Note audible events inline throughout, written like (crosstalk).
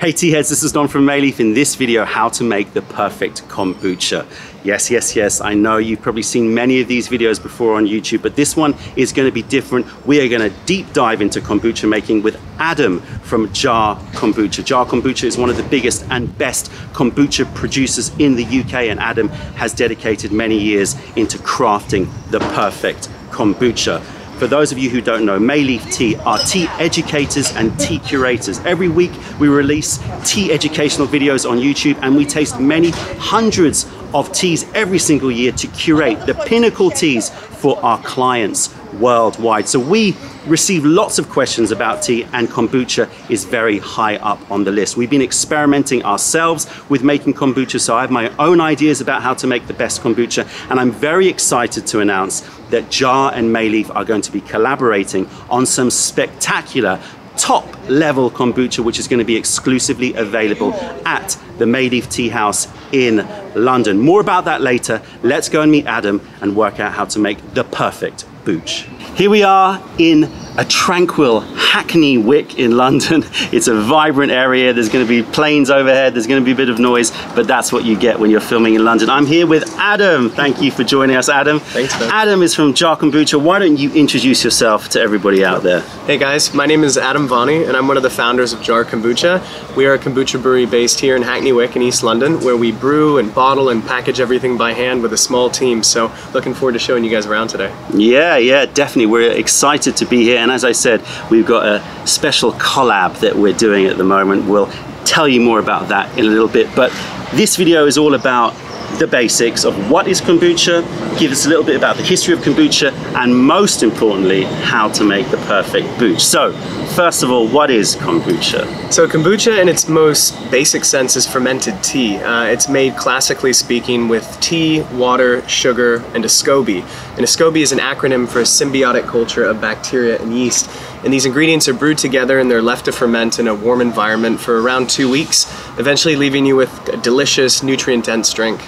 Hey tea heads, this is Don from Mei Leaf. In this video, how to make the perfect kombucha. Yes, yes, yes, I know you've probably seen many of these videos before on YouTube, but this one is gonna be different. We are gonna deep dive into kombucha making with Adam from JARR Kombucha. JARR Kombucha is one of the biggest and best kombucha producers in the UK, and Adam has dedicated many years into crafting the perfect kombucha. For those of you who don't know, Mei Leaf Tea are tea educators and tea curators. Every week we release tea educational videos on YouTube and we taste many hundreds of teas every single year to curate the pinnacle teas for our clients worldwide. So we receive lots of questions about tea and kombucha is very high up on the list. We've been experimenting ourselves with making kombucha, so I have my own ideas about how to make the best kombucha, and I'm very excited to announce that JARR and Mei Leaf are going to be collaborating on some spectacular top level kombucha, which is going to be exclusively available at the Mei Leaf Tea House in London. More about that later. Let's go and meet Adam and work out how to make the perfect booch. Here we are in a tranquil Hackney Wick in London. (laughs) It's a vibrant area. There's going to be planes overhead. There's going to be a bit of noise, but that's what you get when you're filming in London. I'm here with Adam. Thank you for joining us, Adam. Thanks, man. Adam is from JARR Kombucha. Why don't you introduce yourself to everybody out there? Hey guys, my name is Adam Vanni and I'm one of the founders of JARR Kombucha. We are a kombucha brewery based here in Hackney Wick in East London where we brew and bottle and package everything by hand with a small team. So looking forward to showing you guys around today. Yeah, yeah, yeah, definitely. We're excited to be here. And as I said, we've got a special collab that we're doing at the moment. We'll tell you more about that in a little bit. But this video is all about the basics of what is kombucha, give us a little bit about the history of kombucha, and most importantly, how to make the perfect booch. So, first of all, what is kombucha? So kombucha in its most basic sense is fermented tea. Uh, it's made classically speaking with tea, water, sugar, and a SCOBY. And a SCOBY is an acronym for a symbiotic culture of bacteria and yeast. And these ingredients are brewed together and they're left to ferment in a warm environment for around two weeks, eventually leaving you with a delicious, nutrient-dense drink.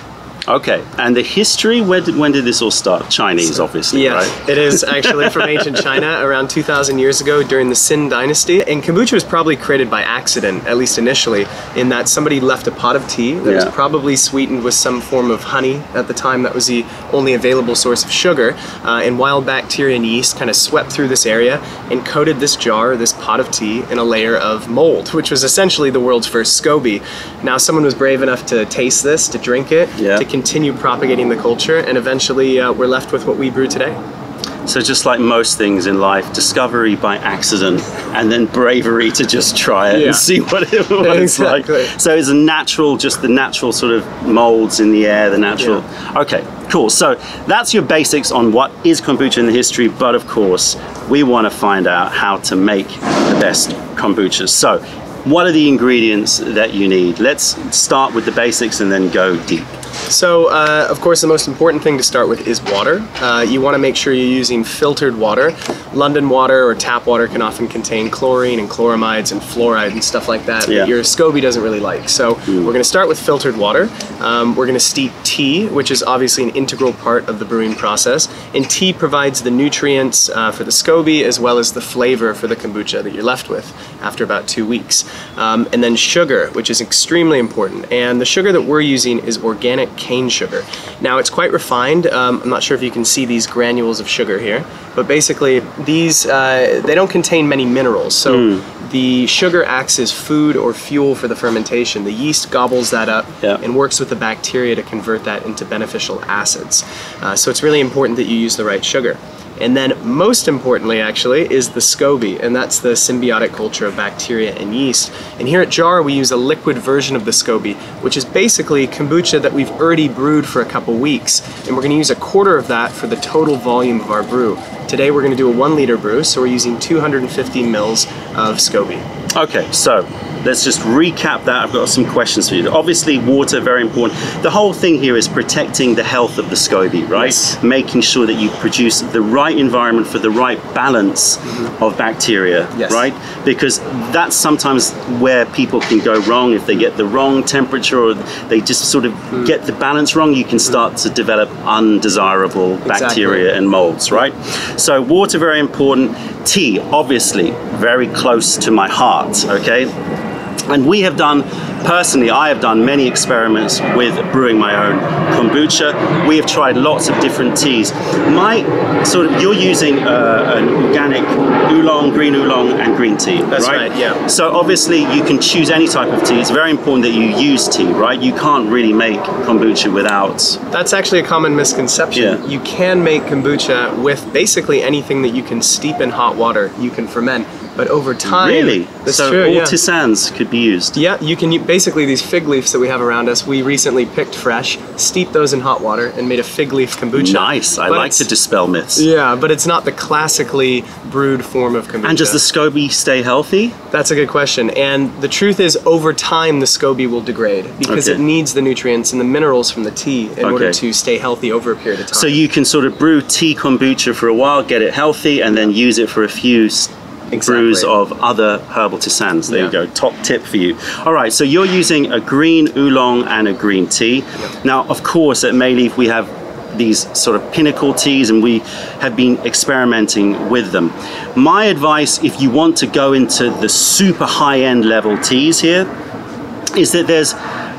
Okay, and the history, when did, when did this all start? Chinese, obviously, Yeah, right? it is (laughs) actually from ancient China around 2,000 years ago during the Sin dynasty. And kombucha was probably created by accident, at least initially, in that somebody left a pot of tea that Yeah. was probably sweetened with some form of honey. At the time, that was the only available source of sugar. Uh, and wild bacteria and yeast kind of swept through this area and coated this jar, this pot of tea, in a layer of mold, which was essentially the world's first SCOBY. Now, someone was brave enough to taste this, to drink it, Yeah. to continue propagating the culture, and eventually uh, we're left with what we brew today. So just like most things in life, discovery by accident, and then bravery to just try it Yeah. and see what, it, (laughs) what it's like. So it's a natural, just the natural sort of molds in the air, the natural. Okay, cool. So that's your basics on what is kombucha in the history, but of course, we want to find out how to make the best kombucha. So what are the ingredients that you need? Let's start with the basics and then go deep. So, uh, of course, the most important thing to start with is water. Uh, you want to make sure you're using filtered water. London water or tap water can often contain chlorine and chloramines and fluoride and stuff like that Yeah. that your SCOBY doesn't really like. So, we're going to start with filtered water. Um, we're going to steep tea, which is obviously an integral part of the brewing process. And tea provides the nutrients uh, for the SCOBY as well as the flavor for the kombucha that you're left with after about two weeks. Um, and then sugar, which is extremely important. And the sugar that we're using is organic cane sugar. Now it's quite refined. Um, I'm not sure if you can see these granules of sugar here, but basically these uh, they don't contain many minerals. So the sugar acts as food or fuel for the fermentation. The yeast gobbles that up Yeah. and works with the bacteria to convert that into beneficial acids. Uh, so it's really important that you use the right sugar. And then, most importantly, actually, is the SCOBY, and that's the symbiotic culture of bacteria and yeast. And here at JARR, we use a liquid version of the SCOBY, which is basically kombucha that we've already brewed for a couple weeks. And we're going to use a quarter of that for the total volume of our brew. Today, we're going to do a one liter brew, so we're using 250 mils of SCOBY. Okay, so let's just recap that. I've got some questions for you. Obviously, water very important. The whole thing here is protecting the health of the SCOBY, right? Yes. Making sure that you produce the right environment for the right balance mm-hmm. of bacteria, Yes. right? Because that's sometimes where people can go wrong if they get the wrong temperature or they just sort of mm. get the balance wrong. You can start mm. to develop undesirable bacteria and molds, right? So water very important. Tea, obviously, very close to my heart. Okay. And we have done, personally, I have done many experiments with brewing my own kombucha. We have tried lots of different teas. My sort of, you're using uh, an organic oolong, green oolong, and green tea. That's right, yeah. So obviously, you can choose any type of tea. It's very important that you use tea, right? You can't really make kombucha without. That's actually a common misconception. Yeah. You can make kombucha with basically anything that you can steep in hot water, you can ferment. But over time, Really? that's so true. all yeah. tisanes could be used. Yeah, you can basically these fig leaves that we have around us. We recently picked fresh, steeped those in hot water, and made a fig leaf kombucha. Nice. I But like to dispel myths. Yeah, but it's not the classically brewed form of kombucha. And does the SCOBY stay healthy? That's a good question. And the truth is, over time, the SCOBY will degrade because Okay. it needs the nutrients and the minerals from the tea in order to stay healthy over a period of time. So you can sort of brew tea kombucha for a while, get it healthy, and then use it for a few Exactly. brews of other herbal tisanes. There you go. Top tip for you. All right, so you're using a green oolong and a green tea. Now, of course, at Mei Leaf we have these sort of pinnacle teas and we have been experimenting with them. My advice if you want to go into the super high end level teas here is that there's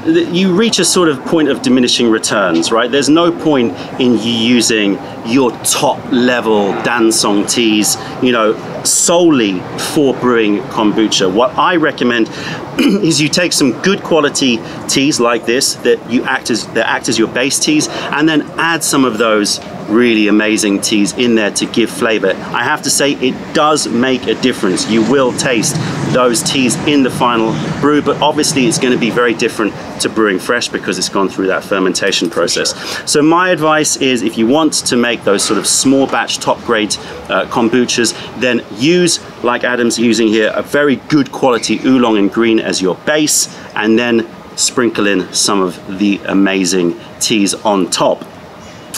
you reach a sort of point of diminishing returns, right? There's no point in you using your top level Dancong teas, you know, solely for brewing kombucha. What I recommend (clears throat) is you take some good quality teas like this that you act as that act as your base teas, and then add some of those really amazing teas in there to give flavor. I have to say it does make a difference. You will taste those teas in the final brew, but obviously it's going to be very different to brewing fresh because it's gone through that fermentation process. So my advice is if you want to make those sort of small batch top grade uh, kombuchas, then use like Adam's using here a very good quality oolong and green as your base and then sprinkle in some of the amazing teas on top.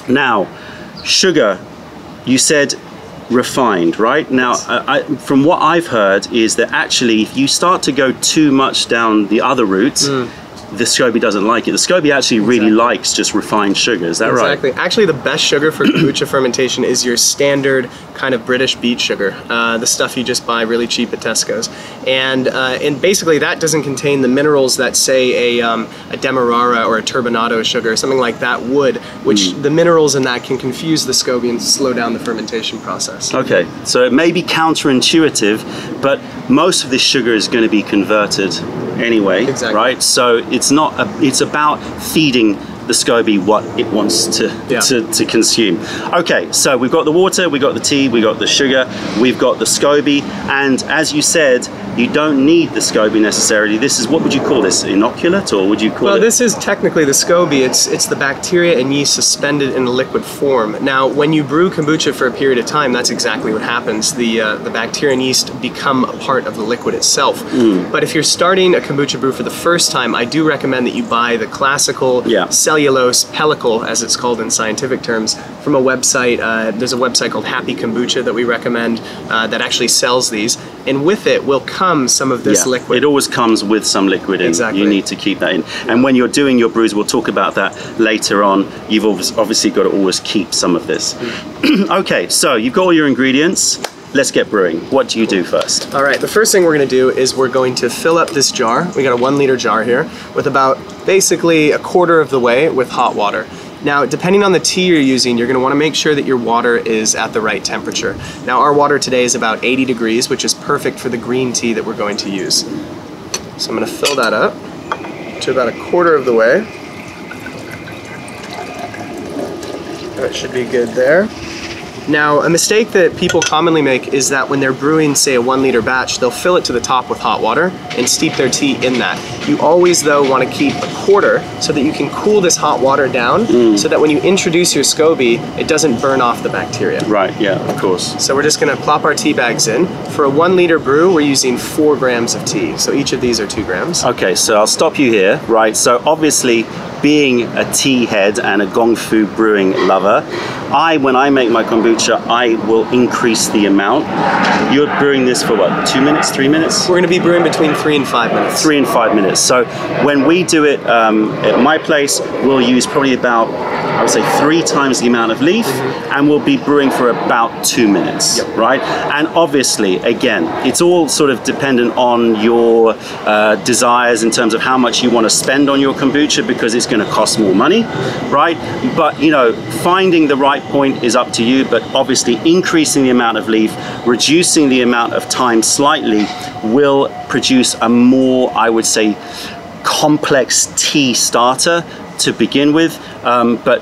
Now, sugar, you said refined, right? Now, I, I, from what I've heard, is that actually, if you start to go too much down the other route, the SCOBY doesn't like it. The SCOBY actually really likes just refined sugar. Is that Exactly. right? Exactly. Actually, the best sugar for kombucha fermentation is your standard kind of British beet sugar, uh, the stuff you just buy really cheap at Tesco's, and uh, and basically that doesn't contain the minerals that say a um, a demerara or a turbinado sugar, something like that would, which Hmm. the minerals in that can confuse the SCOBY and slow down the fermentation process. Okay, so it may be counterintuitive, but most of this sugar is going to be converted anyway, Exactly. right? So it's not. A, it's about feeding the SCOBY what it wants to, Yeah. to to consume. Okay, so we've got the water, we've got the tea, we've got the sugar, we've got the SCOBY, and as you said, you don't need the SCOBY necessarily. This is what would you call this? Inoculate, or would you call Well, it? Well, this is technically the SCOBY. It's it's the bacteria and yeast suspended in a liquid form. Now, when you brew kombucha for a period of time, that's exactly what happens. The uh, the bacteria and yeast become a part of the liquid itself. Hmm. But if you're starting a kombucha brew for the first time, I do recommend that you buy the classical Yeah. Cellulose pellicle, as it's called in scientific terms, from a website. Uh, there's a website called Happy Kombucha that we recommend uh, that actually sells these, and with it will come some of this Yeah, liquid. It always comes with some liquid in. Exactly. You need to keep that in. And when you're doing your brews, we'll talk about that later on. You've obvi- obviously got to always keep some of this. (clears throat) okay, so you've got all your ingredients. Let's get brewing. What do you do first? All right, the first thing we're gonna do is we're going to fill up this jar. We got a one liter jar here with about basically a quarter of the way with hot water. Now, depending on the tea you're using, you're gonna wanna make sure that your water is at the right temperature. Now, our water today is about 80 degrees, which is perfect for the green tea that we're going to use. So I'm gonna fill that up to about a quarter of the way. That should be good there. Now, a mistake that people commonly make is that when they're brewing, say, a one liter batch, they'll fill it to the top with hot water and steep their tea in that. You always, though, want to keep a quarter so that you can cool this hot water down mm. so that when you introduce your SCOBY, it doesn't burn off the bacteria. Right, yeah, of course. So we're just gonna plop our tea bags in. For a one liter brew, we're using four grams of tea. So each of these are two grams. Okay, so I'll stop you here, right? So obviously, being a tea head and a Gong Fu brewing lover, I, when I make my kombucha, I will increase the amount. You're brewing this for what, two minutes, three minutes? We're going to be brewing between three and five minutes. Three and five minutes. So when we do it um, at my place, we'll use probably about, I would say, three times the amount of leaf, and we'll be brewing for about two minutes, right? And obviously, again, it's all sort of dependent on your uh, desires in terms of how much you want to spend on your kombucha because it's going to cost more money, right? But you know, finding the right point is up to you. But obviously, increasing the amount of leaf, reducing the amount of time slightly, will produce a more, I would say, complex tea starter to begin with. Um, but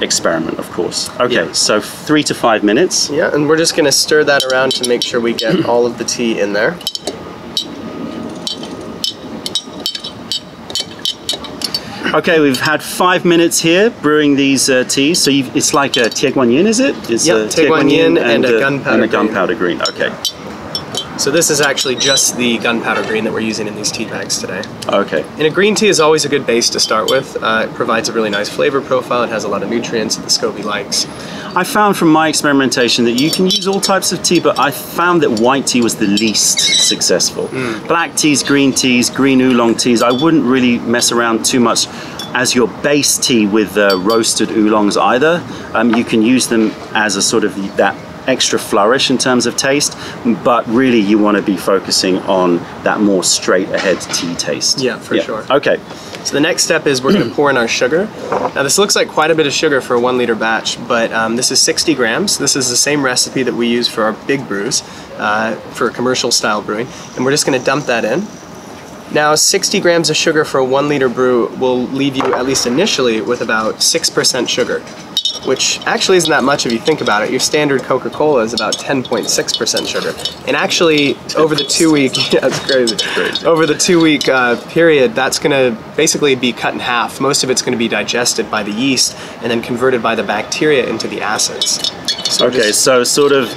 experiment, of course. Okay, Yeah. so three to five minutes. Yeah, and we're just going to stir that around to make sure we get all of the tea in there. Okay, we've had five minutes here brewing these uh, teas. So you've, it's like a Tie Yin, is it? It's Yep, a Tie Guan Yin and a uh, gunpowder and a green. gunpowder green. Okay, So this is actually just the gunpowder green that we're using in these tea bags today. okay. And a green tea is always a good base to start with. Uh, it provides a really nice flavor profile. It has a lot of nutrients that the SCOBY likes. I found from my experimentation that you can use all types of tea, but I found that white tea was the least successful. Hmm. Black teas, green teas, green oolong teas, I wouldn't really mess around too much as your base tea with uh, roasted oolongs either. Um, you can use them as a sort of that extra flourish in terms of taste, but really you want to be focusing on that more straight ahead tea taste. Yeah, for sure. Okay. So the next step is we're going to pour in our sugar. Now this looks like quite a bit of sugar for a one liter batch, but um, this is 60 grams. This is the same recipe that we use for our big brews, uh, for commercial style brewing. And we're just going to dump that in. Now 60 grams of sugar for a one liter brew will leave you, at least initially, with about 6% sugar. Which actually isn't that much if you think about it. Your standard Coca-Cola is about 10.6% sugar. And actually, over the two week, (laughs) yeah, that's crazy. Over the two week uh, period, that's gonna basically be cut in half. Most of it's gonna be digested by the yeast and then converted by the bacteria into the acids. So Okay, just- so sort of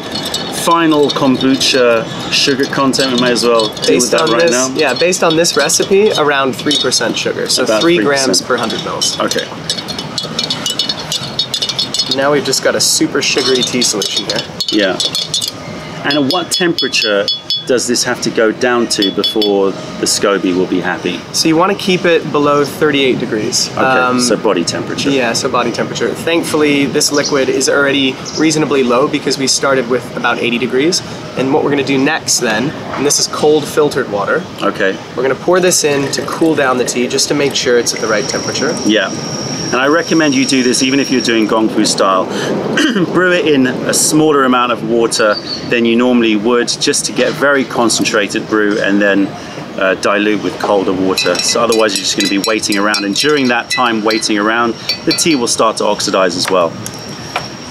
final kombucha sugar content, we may as well deal with that on right this, now. yeah, based on this recipe, around 3% sugar. So About 3 3%. grams per 100 mils. Okay. Now we've just got a super sugary tea solution here. Yeah. And at what temperature does this have to go down to before the SCOBY will be happy? So you want to keep it below 38 degrees. Okay, so body temperature. Um, Yeah, so body temperature. Thankfully, this liquid is already reasonably low because we started with about 80 degrees. And what we're going to do next then, and this is cold filtered water, Okay. we're going to pour this in to cool down the tea just to make sure it's at the right temperature. Yeah. And I recommend you do this even if you're doing Gong Fu style. (clears throat) Brew it in a smaller amount of water than you normally would just to get very concentrated brew and then uh, dilute with colder water. So otherwise you're just going to be waiting around and during that time waiting around the tea will start to oxidize as well.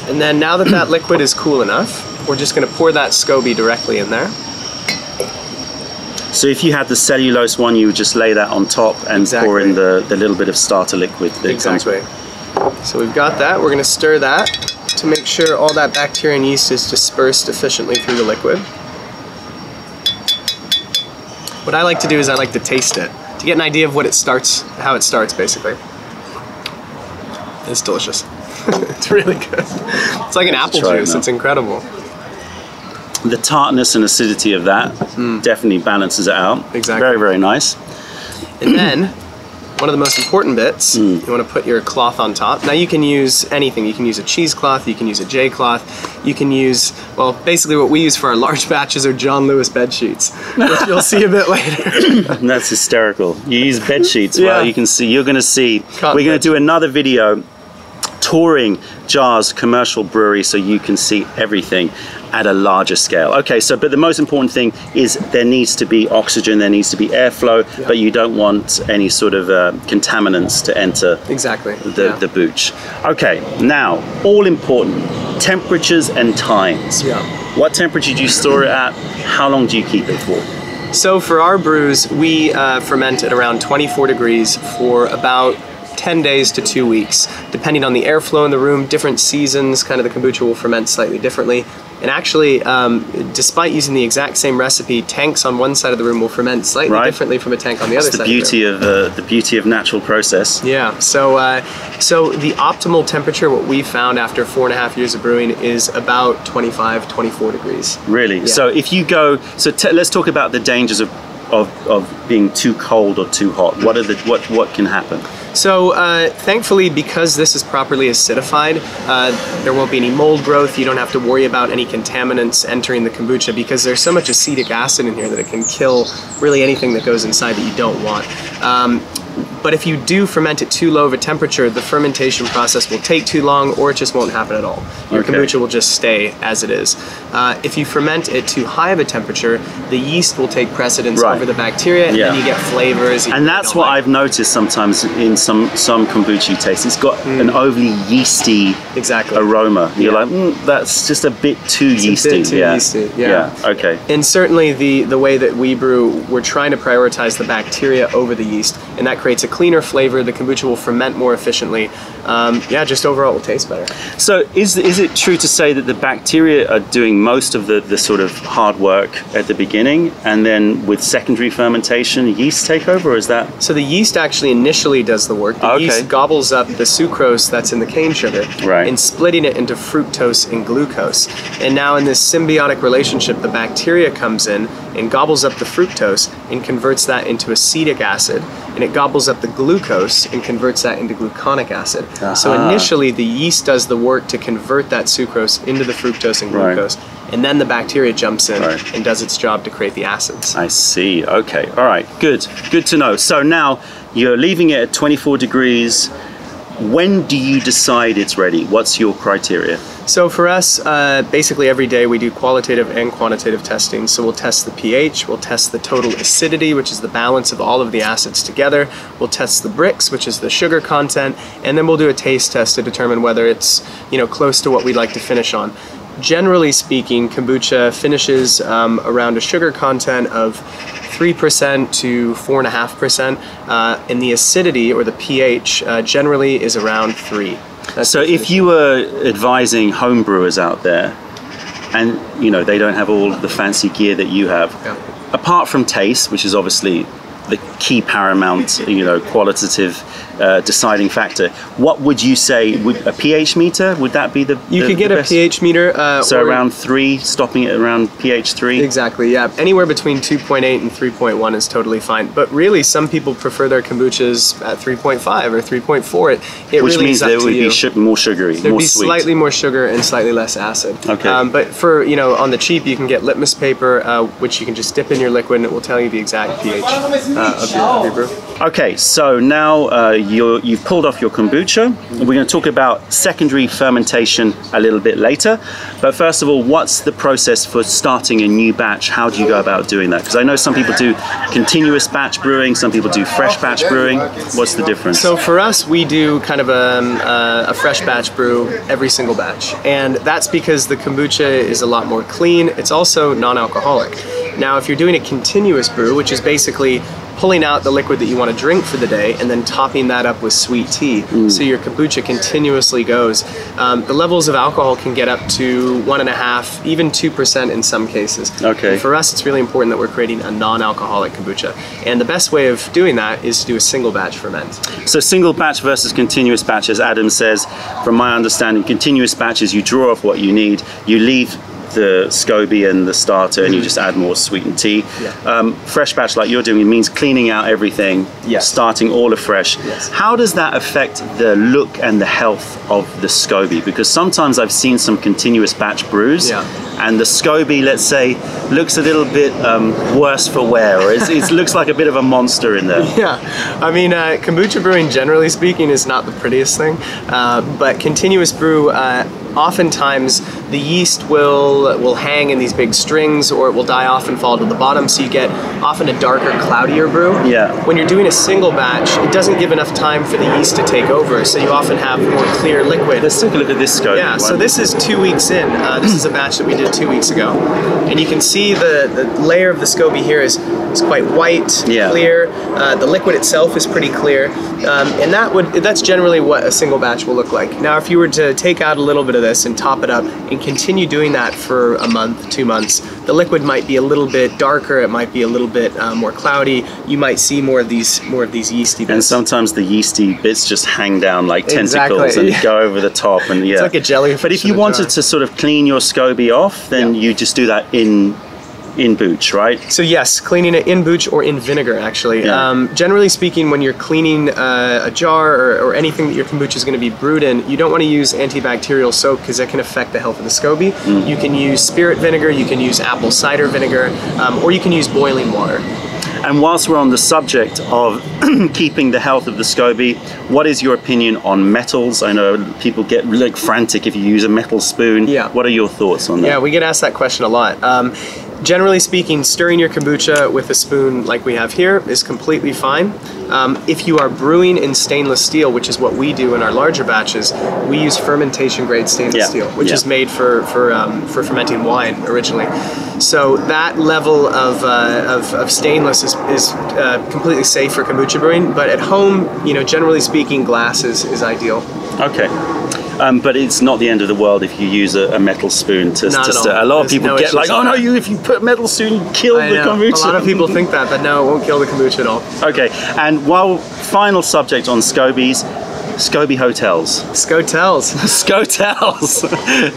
And then now that that liquid is cool enough, we're just going to pour that SCOBY directly in there. So if you had the cellulose one, you would just lay that on top and pour in the, the little bit of starter liquid that comes Exactly. So we've got that. We're going to stir that to make sure all that bacteria and yeast is dispersed efficiently through the liquid. What I like to do is I like to taste it to get an idea of what it starts, how it starts basically. It's delicious. (laughs) it's really good. It's like an apple it juice. It's incredible. The tartness and acidity of that hmm. definitely balances it out. Exactly. Very, very nice. And then, one of the most important bits, hmm. you want to put your cloth on top. Now you can use anything. You can use a cheesecloth, you can use a J cloth, you can use, well, basically what we use for our large (laughs) batches are John Lewis bed sheets, which you'll see a bit (laughs) later. That's hysterical. You use bed sheets. Yeah. Well, you can see, you're going to see, Cotton we're going to do another video touring JARR's commercial brewery so you can see everything at a larger scale. Okay, so but the most important thing is there needs to be oxygen, there needs to be airflow, but you don't want any sort of uh, contaminants to enter exactly. the, yeah. the booch. Okay, now, all important, temperatures and times. Yeah. What temperature do you store it at? How long do you keep it for? So for our brews, we uh, ferment at around 24 degrees for about 10 days to two weeks, depending on the airflow in the room. Different seasons, kind of the kombucha will ferment slightly differently. And actually, um, despite using the exact same recipe, tanks on one side of the room will ferment slightly Right. differently from a tank on the other the side. of the beauty of uh, the beauty of natural process. Yeah. So, uh, so the optimal temperature, what we found after four and a half years of brewing, is about 25, 24 degrees. Really. So if you go, so t- let's talk about the dangers of, of of being too cold or too hot. What are the what what can happen? So, uh, thankfully, because this is properly acidified, uh, there won't be any mold growth. You don't have to worry about any contaminants entering the kombucha because there's so much acetic acid in here that it can kill really anything that goes inside that you don't want. Um, but if you do ferment at too low of a temperature, the fermentation process will take too long or it just won't happen at all. Your Okay. kombucha will just stay as it is. Uh, if you ferment at too high of a temperature, the yeast will take precedence Right. over the bacteria and Yeah. then you get flavors. you And that's what like. I've noticed sometimes in some some kombucha you taste. It's got Hmm. an overly yeasty Exactly. aroma. You're Yeah. like, mm, that's just a bit too a bit yeasty. too yeah. yeasty, yeah. Okay. And certainly the, the way that we brew, we're trying to prioritize the bacteria over the yeast, and that creates a cleaner flavor. The kombucha will ferment more efficiently. Um, yeah, just overall it will taste better. So is is it true to say that the bacteria are doing most of the, the sort of hard work at the beginning, and then with secondary fermentation, yeast take over, or is that So the yeast actually initially does the work. The Okay. yeast gobbles up the sucrose that's in the cane sugar Right. and splitting it into fructose and glucose. And now in this symbiotic relationship, the bacteria comes in and gobbles up the fructose and converts that into acetic acid. And it gobbles up the glucose and converts that into gluconic acid. So initially the yeast does the work to convert that sucrose into the fructose and Right. glucose. And then the bacteria jumps in Right. and does its job to create the acids. I see. Okay. All right. Good. Good to know. So now you're leaving it at 24 degrees. When do you decide it's ready? What's your criteria? So for us, uh, basically every day we do qualitative and quantitative testing. So we'll test the pH, we'll test the total acidity, which is the balance of all of the acids together. We'll test the Brix, which is the sugar content, and then we'll do a taste test to determine whether it's you know close to what we'd like to finish on. Generally speaking, kombucha finishes um, around a sugar content of 3% to 4.5%, uh, and the acidity or the pH uh, generally is around 3. That's So if you were advising home brewers out there, and you know they don't have all the fancy gear that you have, Yeah. apart from taste, which is obviously the key paramount, you know, qualitative uh, deciding factor, what would you say? Would a pH meter? Would that be the You the- could get the a pH meter. Uh, So around three, stopping it around pH three. Exactly, yeah. Anywhere between 2.8 and 3.1 is totally fine. But really, some people prefer their kombuchas at 3.5 or 3.4. It, it Which really means is up that it to would you. be su- more sugary, There'd more be sweet. slightly more sugar and slightly less acid. Okay. Um, but for, you know, on the cheap, you can get litmus paper, uh, which you can just dip in your liquid and it will tell you the exact pH uh, of, your, of. Okay, so now uh, you're, you've pulled off your kombucha. We're going to talk about secondary fermentation a little bit later. But first of all, what's the process for starting a new batch? How do you go about doing that? Because I know some people do continuous batch brewing, some people do fresh batch brewing. What's the difference? So for us, we do kind of a, um, uh, a fresh batch brew every single batch, and that's because the kombucha is a lot more clean. It's also non-alcoholic. Now, if you're doing a continuous brew, which is basically pulling out the liquid that you want to drink for the day and then topping that up with sweet tea, so your kombucha continuously goes. Um, the levels of alcohol can get up to one and a half, even two percent in some cases. Okay. And for us, it's really important that we're creating a non-alcoholic kombucha, and the best way of doing that is to do a single batch ferment. So single batch versus continuous batch, as Adam says, from my understanding, continuous batches you draw off what you need, you leave the SCOBY and the starter, and you just add more sweetened tea. Yeah. Um, fresh batch, like you're doing, it means cleaning out everything, Yes. starting all afresh. Yes. How does that affect the look and the health of the SCOBY? Because sometimes I've seen some continuous batch brews, Yeah. and the SCOBY, let's say, looks a little bit um, worse for wear, or it's, it looks like a bit of a monster in there. (laughs) Yeah, I mean, uh, kombucha brewing, generally speaking, is not the prettiest thing, uh, but continuous brew, uh, oftentimes the yeast will will hang in these big strings, or it will die off and fall to the bottom, so you get often a darker, cloudier brew. Yeah. When you're doing a single batch, it doesn't give enough time for the yeast to take over, so you often have more clear liquid. Let's take a look at this SCOBY. Yeah, so this is two weeks in. Uh, this is a batch that we did two weeks ago. And you can see the, the layer of the SCOBY here is, is quite white, Yeah. clear. Uh, the liquid itself is pretty clear, um, and that would that's generally what a single batch will look like. Now, if you were to take out a little bit of this and top it up and continue doing that for a month, two months, the liquid might be a little bit darker. It might be a little bit uh, more cloudy. You might see more of these more of these yeasty bits. And sometimes the yeasty bits just hang down like tentacles Exactly. and (laughs) go over the top, and yeah, like a jellyfish But if you wanted jar. to sort of clean your SCOBY off, then Yeah. you just do that in in booch, right? So yes, cleaning it in booch or in vinegar actually. Yeah. Um, generally speaking, when you're cleaning uh, a jar or, or anything that your kombucha is going to be brewed in, you don't want to use antibacterial soap because that can affect the health of the SCOBY. Mm. You can use spirit vinegar, you can use apple cider vinegar, um, or you can use boiling water. And whilst we're on the subject of (clears throat) keeping the health of the SCOBY, what is your opinion on metals? I know people get like frantic if you use a metal spoon. Yeah. What are your thoughts on that? Yeah, we get asked that question a lot. Um, generally speaking, stirring your kombucha with a spoon like we have here is completely fine. Um, if you are brewing in stainless steel, which is what we do in our larger batches, we use fermentation grade stainless Yeah, steel, which yeah. is made for for um, for fermenting wine originally. So that level of, uh, of, of stainless is, is uh, completely safe for kombucha brewing. But at home, you know, generally speaking, glass is, is ideal. Okay. Um, but it's not the end of the world if you use a, a metal spoon to, to stir. all. A lot of people no get like, oh no, you if you put metal spoon, you kill I the know. kombucha. A lot of people think that, but no, it won't kill the kombucha at all. Okay, and while final subject on Scobies, Scoby hotels. Scotels. (laughs) (laughs) Scotels.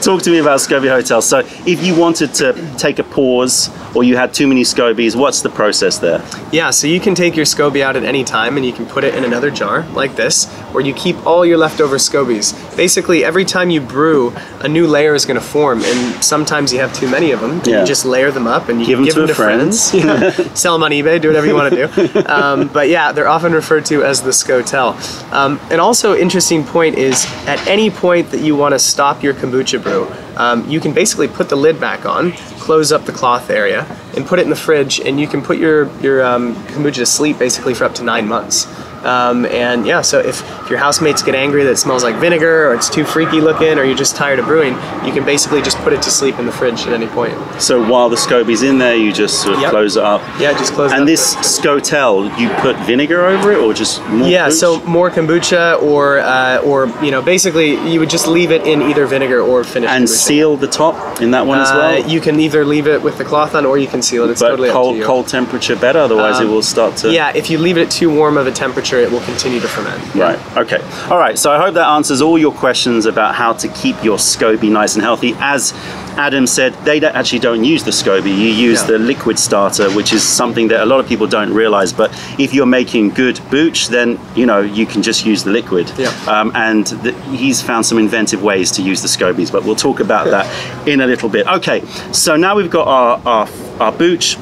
Talk to me about Scoby hotels. So, if you wanted to take a pause or you had too many Scobies, what's the process there? Yeah, so you can take your SCOBY out at any time and you can put it in another jar like this, where you keep all your leftover SCOBYs. Basically, every time you brew, a new layer is going to form, and sometimes you have too many of them. Yeah. You just layer them up and you Give can them give to them to friend. friends. (laughs) Yeah. Sell them on eBay, do whatever you want to do. Um, but yeah, they're often referred to as the SCOTEL. Um, and also, interesting point is at any point that you want to stop your kombucha brew, um, you can basically put the lid back on, close up the cloth area, and put it in the fridge, and you can put your your um, kombucha to sleep basically for up to nine months. Um, and yeah, so if, if your housemates get angry that it smells like vinegar, or it's too freaky looking, or you're just tired of brewing, you can basically just put it to sleep in the fridge at any point. So, while the Scoby's in there, you just sort of Yep. close it up. Yeah, just close it And this Scotel, you put vinegar over it or just more Yeah, booch? so more kombucha, or uh, or you know, basically you would just leave it in either vinegar or finished And kombucha. seal the top in that one as Uh, well? you can either leave it with the cloth on, or you can seal it. It's but totally up to cold, cold temperature better, otherwise it Um, will start to. Yeah, if you leave it at too warm of a temperature, it will continue to ferment. Right. Okay. All right. So I hope that answers all your questions about how to keep your SCOBY nice and healthy. As Adam said, they don't, actually don't use the SCOBY. You use Yeah. the liquid starter, which is something that a lot of people don't realize. But if you're making good booch, then you know you can just use the liquid. Yeah. Um, and the, he's found some inventive ways to use the SCOBYs, but we'll talk about that in a little bit. Okay. So now we've got our our, our booch.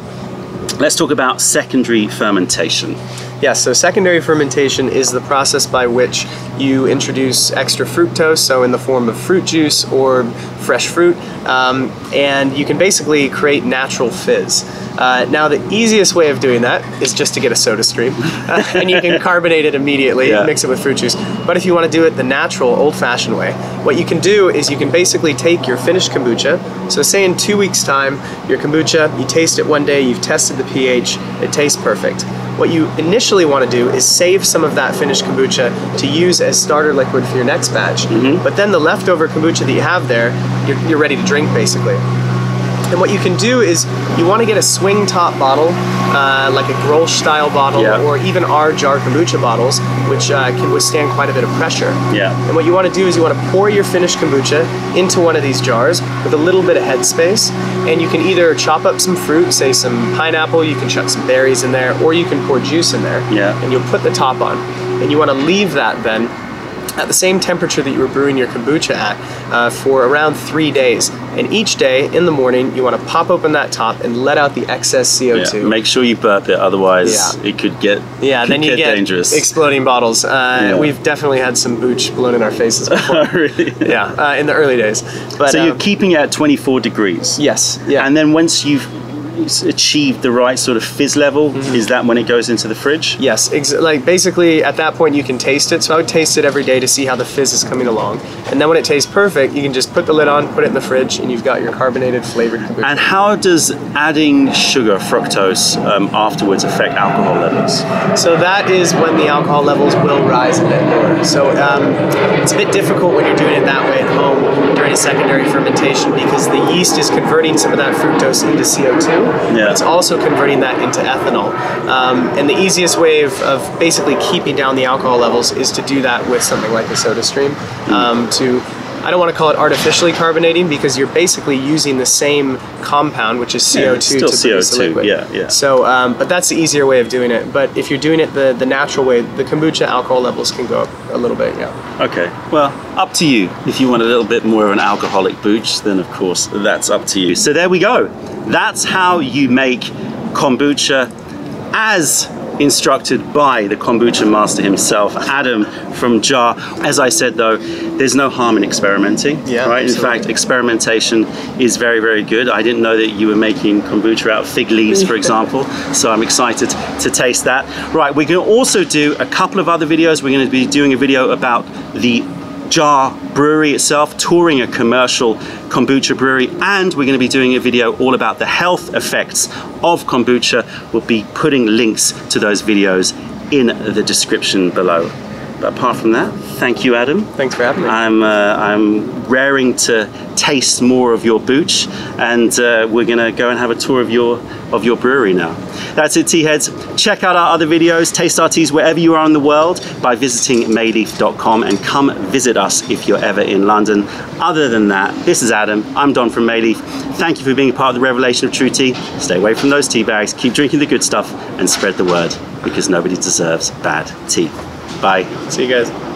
Let's talk about secondary fermentation. Yeah, so secondary fermentation is the process by which you introduce extra fructose, so in the form of fruit juice or fresh fruit, um, and you can basically create natural fizz. Uh, now, the easiest way of doing that is just to get a soda stream, (laughs) and you can carbonate it immediately, Yeah. mix it with fruit juice. But if you want to do it the natural, old-fashioned way, what you can do is you can basically take your finished kombucha. So, say in two weeks' time, your kombucha, you taste it one day, you've tested the pH, it tastes perfect. What you initially want to do is save some of that finished kombucha to use as starter liquid for your next batch. Mm-hmm. But then the leftover kombucha that you have there, you're, you're ready to drink basically. And what you can do is you want to get a swing top bottle, uh, like a Grolsch style bottle, Yeah. or even our JARR kombucha bottles, which uh, can withstand quite a bit of pressure. Yeah. And what you want to do is you want to pour your finished kombucha into one of these jars with a little bit of headspace, and you can either chop up some fruit, say some pineapple, you can chuck some berries in there, or you can pour juice in there. Yeah. And you'll put the top on, and you want to leave that then at the same temperature that you were brewing your kombucha at uh, for around three days. And each day in the morning, you want to pop open that top and let out the excess CO2. Make sure you burp it, otherwise Yeah. it could get Yeah, could then you get dangerous. exploding bottles. Uh, Yeah. We've definitely had some booch blown in our faces (laughs) before. really? yeah, uh, in the early days. But So you're um, keeping it at 24 degrees. yes, yeah, And then once you've it's achieved the right sort of fizz level, is that when it goes into the fridge? Yes, ex- like basically at that point you can taste it. So I would taste it every day to see how the fizz is coming along. And then when it tastes perfect, you can just put the lid on, put it in the fridge, and you've got your carbonated flavored. And how does adding sugar, fructose, um, afterwards affect alcohol levels? So that is when the alcohol levels will rise a bit more. So um, it's a bit difficult when you're doing it that way at home during a secondary fermentation because the yeast is converting some of that fructose into CO2. Yeah. It's also converting that into ethanol. Um, and the easiest way of, of basically keeping down the alcohol levels is to do that with something like a soda stream um, to I don't want to call it artificially carbonating because you're basically using the same compound, which is CO2 Yeah, it's still to produce the CO2, liquid. yeah, yeah. So, um, but that's the easier way of doing it. But if you're doing it the, the natural way, the kombucha alcohol levels can go up a little bit. Yeah. Okay, well, up to you. If you want a little bit more of an alcoholic booch, then of course that's up to you. So there we go. That's how you make kombucha as instructed by the kombucha master himself, Adam from JARR. As I said though, there's no harm in experimenting. Yeah, right. In fact, experimentation is very, very good. I didn't know that you were making kombucha out of fig leaves, for example. So I'm excited to taste that. Right, we're going to also do a couple of other videos. We're going to be doing a video about the JARR Brewery itself, touring a commercial kombucha brewery, and we're going to be doing a video all about the health effects of kombucha. We'll be putting links to those videos in the description below. But apart from that, thank you, Adam. Thanks for having me. I'm uh, I'm raring to taste more of your booch, and uh, we're gonna go and have a tour of your of your brewery now. That's it, tea heads. Check out our other videos, taste our teas wherever you are in the world by visiting meileaf.com and come visit us if you're ever in London. Other than that, this is Adam. I'm Don from Mei Leaf. Thank you for being a part of the revelation of true tea. Stay away from those tea bags. Keep drinking the good stuff and spread the word because nobody deserves bad tea. Bye. See you guys.